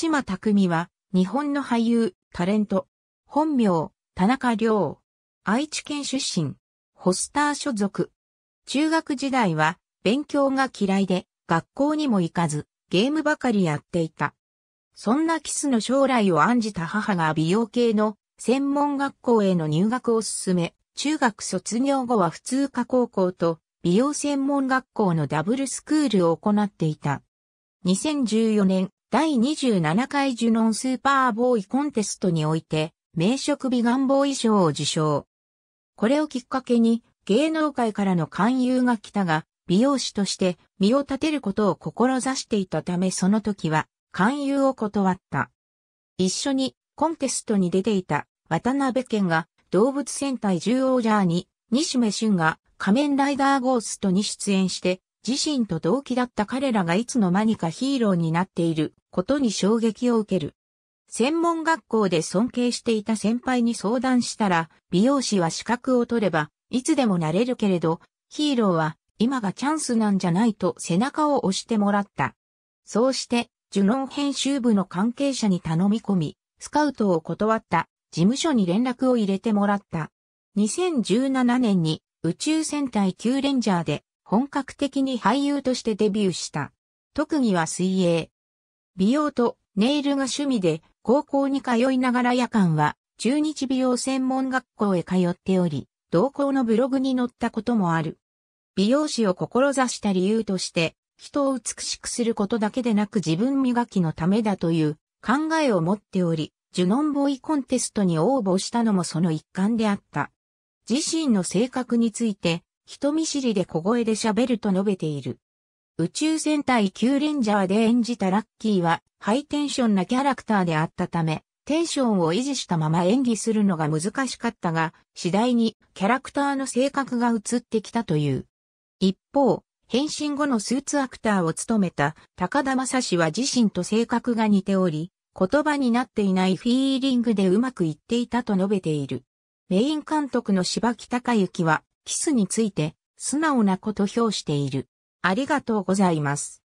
島匠は、日本の俳優、タレント。本名、田中良。愛知県出身。ホスター所属。中学時代は、勉強が嫌いで、学校にも行かず、ゲームばかりやっていた。そんなキスの将来を案じた母が美容系の専門学校への入学を進め、中学卒業後は普通科高校と美容専門学校のダブルスクールを行っていた。2014年第27回ジュノンスーパーボーイコンテストにおいて名職美顔ボーイ賞を受賞。これをきっかけに芸能界からの勧誘が来たが、美容師として身を立てることを志していたためその時は勧誘を断った。一緒にコンテストに出ていた渡辺健が動物戦隊獣王ジャーに西目俊が仮面ライダーゴーストに出演して自身と同期だった彼らがいつの間にかヒーローになっていることに衝撃を受ける。専門学校で尊敬していた先輩に相談したら、美容師は資格を取れば、いつでもなれるけれど、ヒーローは今がチャンスなんじゃないと背中を押してもらった。そうして、ジュノン編集部の関係者に頼み込み、スカウトを断った事務所に連絡を入れてもらった。2017年に宇宙戦隊キューレンジャーで本格的に俳優としてデビューした。特技は水泳。美容とネイルが趣味で高校に通いながら夜間は中日美容専門学校へ通っており、同校のブログに載ったこともある。美容師を志した理由として、人を美しくすることだけでなく自分磨きのためだという考えを持っており、ジュノンボーイコンテストに応募したのもその一環であった。自身の性格について、人見知りで小声で喋ると述べている。宇宙戦隊キューレンジャーで演じたラッキーはハイテンションなキャラクターであったため、テンションを維持したまま演技するのが難しかったが、次第にキャラクターの性格が移ってきたという。一方、変身後のスーツアクターを務めた高田正史は自身と性格が似ており、言葉になっていないフィーリングでうまくいっていたと述べている。メイン監督の柴木隆之は、キスについて素直なこと評している。ありがとうございます。